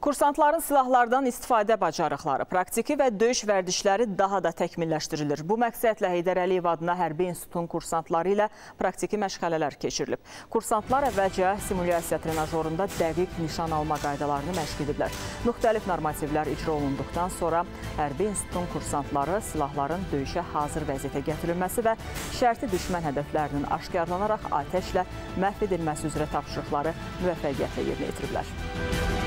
Kursantların silahlardan istifadə bacarıqları, praktiki və döyüş vərdişləri daha da təkmilləşdirilir. Bu məqsədlə Heydər Əliyev adına Hərbi İnstitutun kursantları ilə praktiki məşğələlər keçirilib. Kursantlar əvvəlcə simulyasiya trenajorunda dəqiq nişan alma qaydalarını məşq ediblər. Müxtəlif normativlər icra olunduqdan sonra Hərbi İnstitutun kursantları silahların döyüşə hazır vəziyyətə gətirilməsi və şərti düşmən hədəflərinin aşkarlanaraq atəşlə məhv edilməsi üzrə tapşırıqları müvəffəqiyyətlə yerinə yetiriblər.